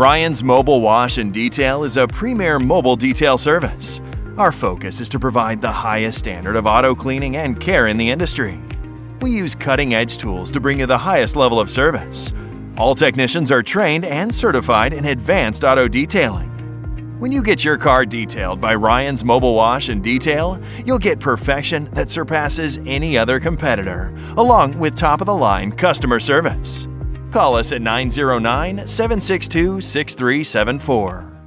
Ryan's Mobile Wash and Detail is a premier mobile detail service. Our focus is to provide the highest standard of auto cleaning and care in the industry. We use cutting edge tools to bring you the highest level of service. All technicians are trained and certified in advanced auto detailing. When you get your car detailed by Ryan's Mobile Wash and Detail, you'll get perfection that surpasses any other competitor, along with top of the line customer service. Call us at 909 762 6374.